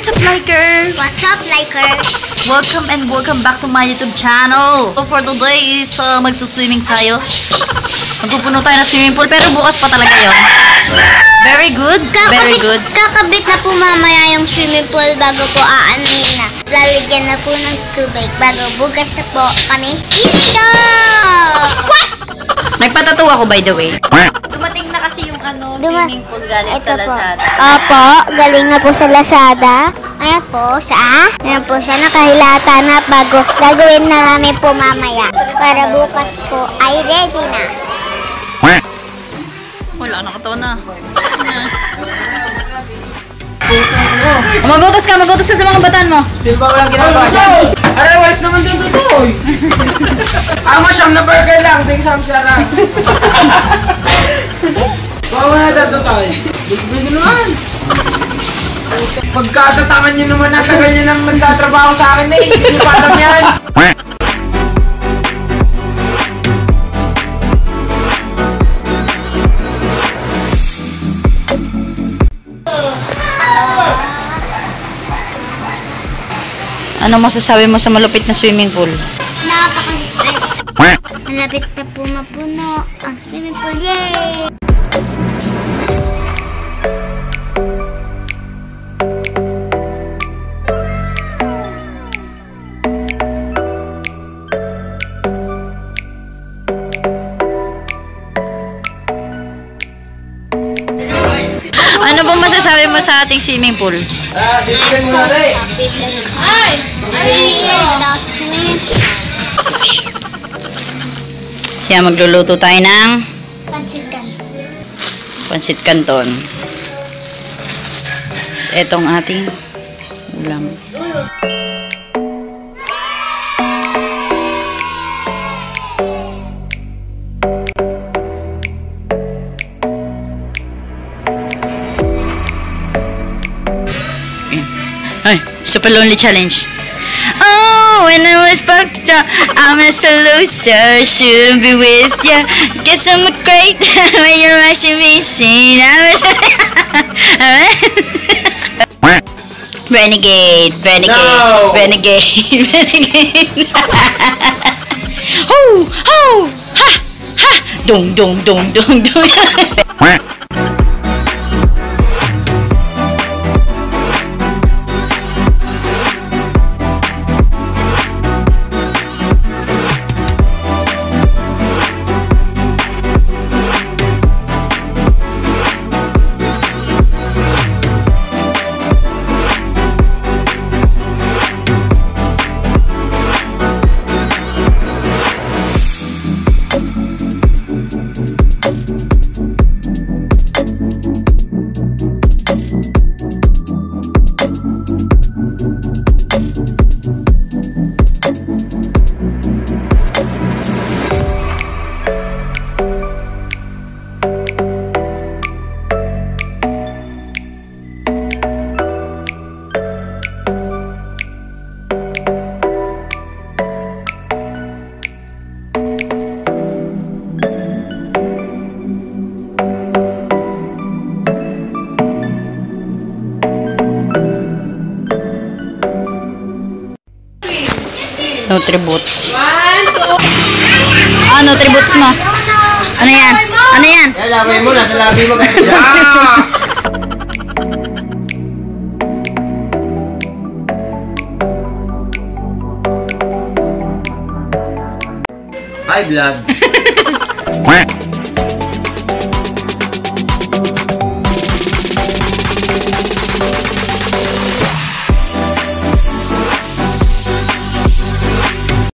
Marites! Welcome and welcome back to my YouTube channel. So for today is uh, magsuswimming tayo. Magpupuno tayo ng swimming pool pero bukas pa talaga yon. Very good, very Kakabit, good. kakabit na po mamaya yung swimming pool bago po aanuhin na. Lalagyan na po ng tubig bago bugas na po kami. Easy go! Nagpatato ako by the way. Dumating na kasi yung ano, Duma- swimming pool galing Ito sa po. Lazada. Opo, galing na po sa Lazada. Ayan po siya. Ayan po siya, nakahilata na bago gagawin na namin po mamaya. Para bukas po ay ready na. Wala, nakatawa na. Oh, mabutas ka, mabutas ka sa mga bataan mo. Di ba walang ginagawa dyan? Aray, walis naman din totoo eh. Ama siyam na burger lang, tingin sa sarap. Bawa na dato tayo. Gusto naman. Pagkatatangan nyo naman at tagal nyo nang magtatrabaho sa akin eh. Hindi nyo pa alam yan. Ano masasabi mo sa malupit na swimming pool? Napaka-great. Malapit na po mapuno ang swimming pool. Yay! Ano ba masasabi mo sa ating swimming pool? Ah, dito mo na rin. Guys, the swimming pool. Kaya magluluto tayo ng. Pansit canton. Tapos etong ating ulam. Ay, super lonely challenge. Oh, when I was fucked up, I'm a loser. Shouldn't be with ya. Guess I'm a great when you're rushing machine. I'm a renegade, renegade, No. renegade, renegade. ho, ho, ha, ha. Dong, dong, dong, dong, dong. Nutributs. Ah, Nutributs mo. Ano yan? Ano yan? Lalaway mo, nasa labi mo ganito. High blood.